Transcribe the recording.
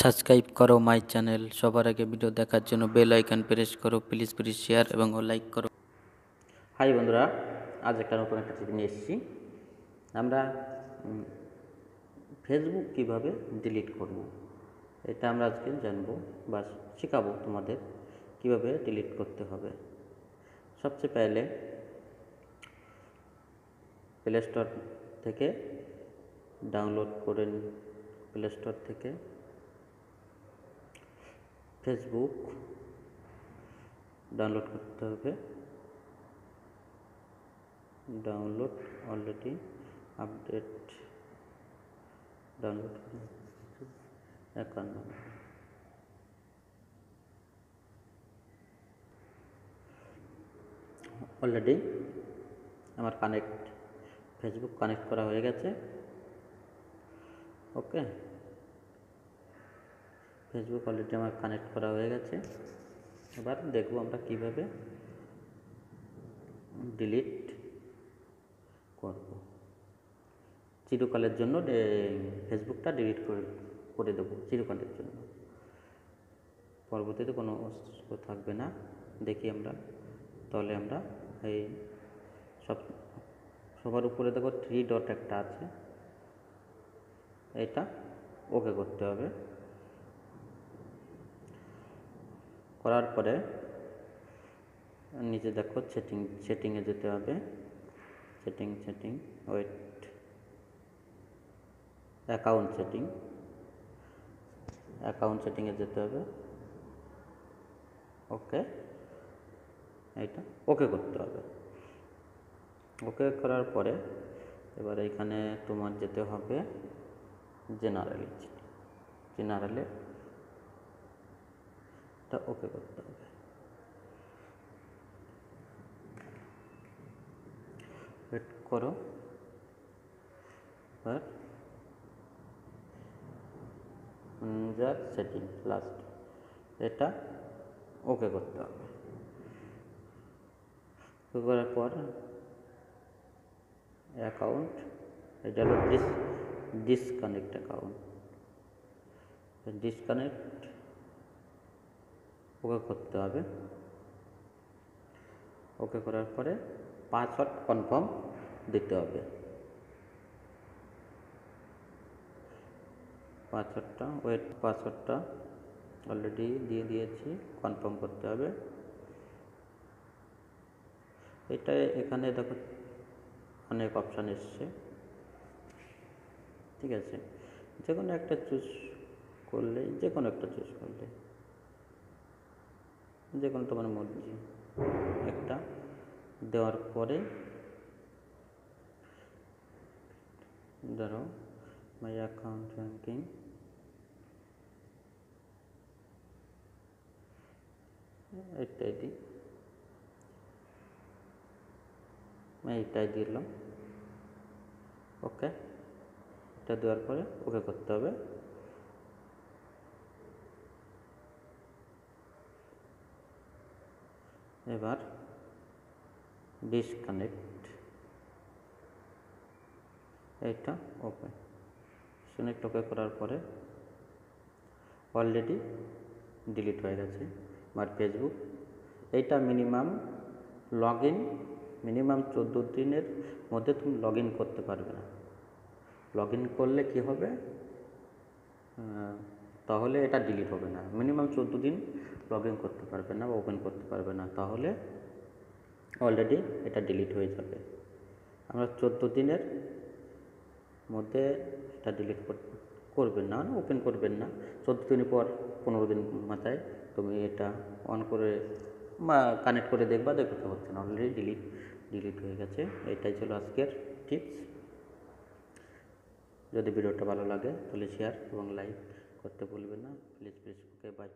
Subscribe করো my channel. সবার আগে ভিডিও দেখার জন্য বেল আইকন প্রেস করো। প্লিজ প্লিজ শেয়ার এবং লাইক করো। হাই বন্ধুরা, আজ একটা নতুন একটা চিঠি নিয়ে এসেছি। আমরা ফেসবুক কীভাবে ডিলিট করব? এটা আমরা আজকে জানব বা শেখাবো তোমাদের কীভাবে ডিলিট করতে হবে। সবচেয়ে পেলে প্লে স্টোর থেকে ডাউনলোড করে প্লে স্টোর থেকে ফেসবুক ডাউনলোড করতে হবে। ডাউনলোড অলরেডি আপডেট ডাউনলোড একান্ন। অলরেডি আমার কানেক্ট ফেসবুক কানেক্ট করা হয়ে গেছে। ওকে ফেসবুক অলরেডি আমার কানেক্ট করা হয়ে গেছে। এবার দেখব আমরা কীভাবে ডিলিট করব। চিরকালের জন্য ফেসবুকটা ডিলিট করে করে দেবো চিরকালের জন্য। পরবর্তীতে কোনো থাকবে না। দেখি আমরা, তাহলে আমরা এই সব, সবার উপরে দেখো থ্রি ডট একটা আছে। এটা ওকে করতে হবে। করার পরে নিচে দেখো সেটিং সেটিংয়ে যেতে হবে। Setting setting wait account setting account সেটিংয়ে যেতে হবে। ওকে এইটা ওকে করতে হবে। ওকে করার পরে এবার এখানে তোমার যেতে হবে জেনারেল জেনারেলে এটা ওকে করতে হবে। ওয়েট করো। এবার যার সেটিং লাস্ট এটা ওকে করতে হবে। ওকে করার পর অ্যাকাউন্ট এটা হলো dis disconnect account disconnect okay করতে হবে। ওকে করার পরে পাসওয়ার্ড কনফার্ম দিতে হবে। পাসওয়ার্ডটা ওয়েট পাসওয়ার্ডটা অলরেডি দিয়ে দিয়েছি কনফার্ম করতে হবে। এটা এখানে দেখো অনেক অপশান এসছে। ঠিক আছে? যে কোনো একটা চুজ করলে যে কোনো একটা চুজ করলে যে কোনো তোমার মর্জি একটা দেওয়ার পরে ধরো মাই অ্যাকাউন্ট ব্যাঙ্কিং এটাই দিই আমি এইটাই দিলাম। ওকে এটা দেওয়ার পরে ওকে করতে হবে। এবার ডিসকানেক্ট এইটা ওকে ডিসকানেক্ট ওকে করার পরে অলরেডি ডিলিট হয়ে গেছে। আমার ফেসবুক এইটা মিনিমাম লগ ইন মিনিমাম চোদ্দ দিনের মধ্যে তুমি লগ ইন করতে পারবে না। লগ ইন করলে কী হবে? তাহলে এটা ডিলিট হবে না। মিনিমাম চোদ্দ দিন লগ ইন করতে পারবে না বা ওপেন করতে পারবে না। তাহলে অলরেডি এটা ডিলিট হয়ে যাবে। আমরা চোদ্দ দিনের মধ্যে এটা ডিলিট করবেন না ওপেন করবেন না। চোদ্দ দিন পর পনেরো দিন মাথায় তুমি এটা অন করে বা কানেক্ট করে দেখবা দেখতে হচ্ছে না। অলরেডি ডিলিট ডিলিট হয়ে গেছে। এটাই ছিল আজকের টিপস যদি ভিডিওটা ভালো লাগে তাহলে শেয়ার এবং লাইক করতে ভুলবেন না। Please please okay bye